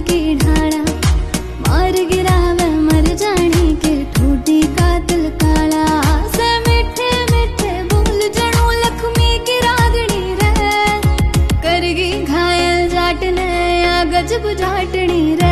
की ढाड़ा मार गिरा वह मर जाने के ठूठी कातिल काला। से मीठे मीठे बोल जणू लक्ष्मी की रागणी रे। करगी घायल जाटने या गजब जाटनी रे।